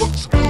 looks good.